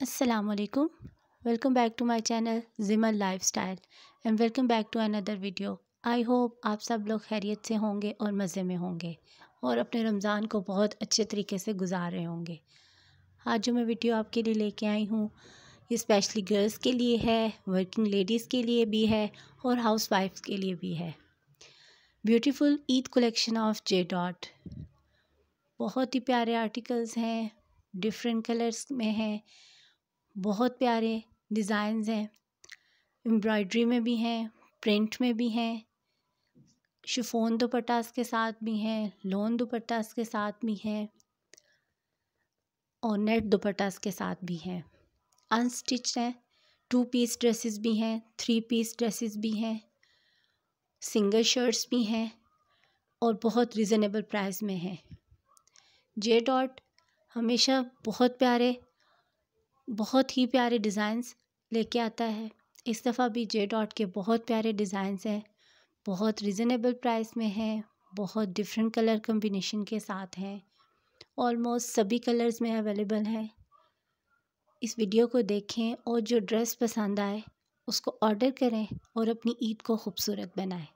असलकुम welcome back to my channel Zimal life style and welcome back to another video I hope आप सब लोग खैरियत से होंगे और मज़े में होंगे, और अपने रमज़ान को बहुत अच्छे तरीके से गुजार रहे होंगे। आज जो मैं वीडियो आपके लिए लेके आई हूँ, ये स्पेशली गर्ल्स के लिए है वर्किंग लेडीज़ के लिए भी है, और हाउस वाइफ के लिए भी है। Beautiful Eid collection of J dot बहुत ही प्यारे आर्टिकल्स हैं डिफरेंट कलर्स में हैं बहुत प्यारे डिज़ाइंस हैं। एम्ब्रॉयड्री में भी हैं, प्रिंट में भी हैं, शिफोन दुपट्टास के साथ भी हैं, लोन दुपट्टास के साथ भी हैं और नेट दुपट्टास के साथ भी हैं। अनस्टिच हैं, टू पीस ड्रेसेस भी हैं, थ्री पीस ड्रेसेस भी हैं, सिंगल शर्ट्स भी हैं और बहुत रिजनेबल प्राइस में हैं। जे डॉट हमेशा बहुत प्यारे बहुत ही प्यारे डिज़ाइंस लेके आता है। इस दफ़ा भी जे डॉट के बहुत प्यारे डिज़ाइंस हैं, बहुत रिजनेबल प्राइस में हैं, बहुत डिफरेंट कलर कम्बिनेशन के साथ हैं, ऑलमोस्ट सभी कलर्स में अवेलेबल हैं। इस वीडियो को देखें और जो ड्रेस पसंद आए, उसको ऑर्डर करें और अपनी ईद को खूबसूरत बनाएँ।